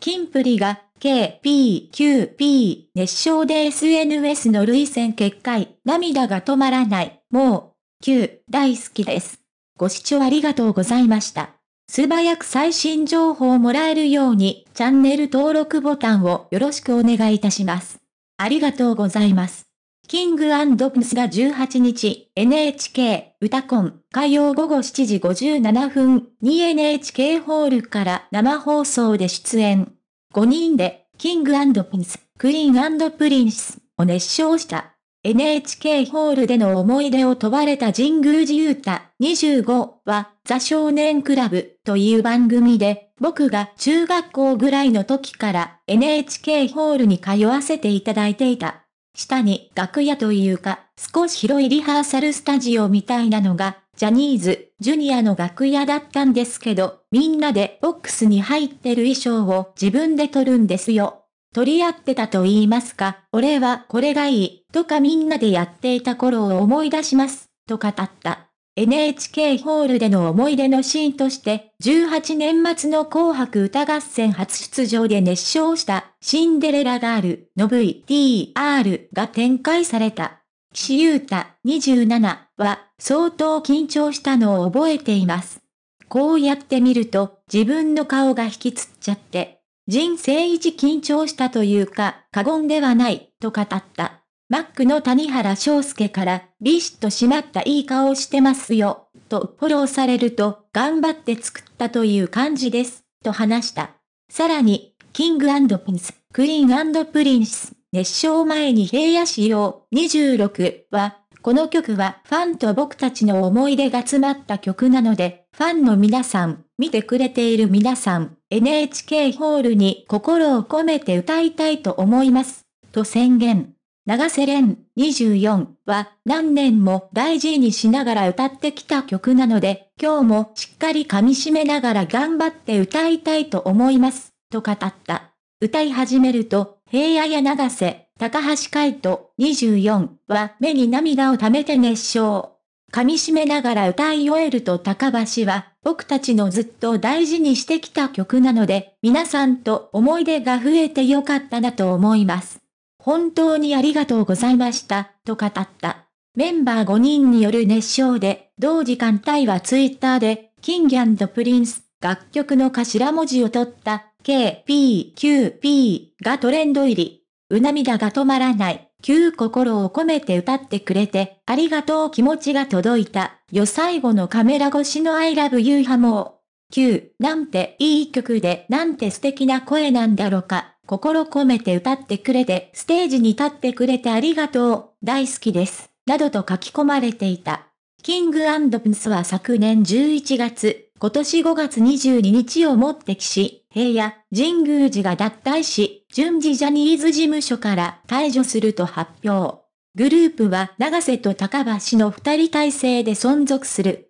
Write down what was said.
キンプリが KPQP 熱唱で SNS の累戦決壊、涙が止まらない、もう、Q 大好きです。ご視聴ありがとうございました。素早く最新情報をもらえるように、チャンネル登録ボタンをよろしくお願いいたします。ありがとうございます。キングプスが18日、NHK 歌コン火曜午後7時57分に NHK ホールから生放送で出演。5人で、キングプリンス、クイーンプリンセスを熱唱した。NHK ホールでの思い出を問われた神宮寺勇太25は、ザ少年クラブという番組で、僕が中学校ぐらいの時から NHK ホールに通わせていただいていた。下に楽屋というか、少し広いリハーサルスタジオみたいなのが、ジャニーズ、ジュニアの楽屋だったんですけど、みんなでボックスに入ってる衣装を自分で取るんですよ。取り合ってたと言いますか、俺はこれがいい、とかみんなでやっていた頃を思い出します、と語った。NHK ホールでの思い出のシーンとして、18年末の紅白歌合戦初出場で熱唱したシンデレラガールの VTR が展開された。岸優太27は相当緊張したのを覚えています。こうやって見ると自分の顔が引きつっちゃって人生一緊張したというか、過言ではない、と語った。マックの谷原章介から、ビシッと締まったいい顔してますよ、とフォローされると、頑張って作ったという感じです、と話した。さらに、キングピンス、クイーンプリンス、熱唱前に平野仕様26は、この曲はファンと僕たちの思い出が詰まった曲なので、ファンの皆さん、見てくれている皆さん、NHK ホールに心を込めて歌いたいと思います。と宣言。長瀬廉24は何年も大事にしながら歌ってきた曲なので、今日もしっかり噛み締めながら頑張って歌いたいと思います。と語った。歌い始めると、平野や長瀬、高橋海人24は目に涙を溜めて熱唱。噛み締めながら歌い終えると高橋は、僕たちのずっと大事にしてきた曲なので、皆さんと思い出が増えてよかったなと思います。本当にありがとうございました、と語った。メンバー5人による熱唱で、同時間帯はツイッターで、キングプリンス、楽曲の頭文字を取った、K、P、Q、P がトレンド入り。う涙が止まらない。旧心を込めて歌ってくれて、ありがとう気持ちが届いた。よ最後のカメラ越しの I love you ハモー。9なんていい曲でなんて素敵な声なんだろうか。心込めて歌ってくれて、ステージに立ってくれてありがとう。大好きです。などと書き込まれていた。キングプンスは昨年11月、今年5月22日をもって岸、平野、神宮寺が脱退し、順次ジャニーズ事務所から退場すると発表。グループは長瀬と高橋の二人体制で存続する。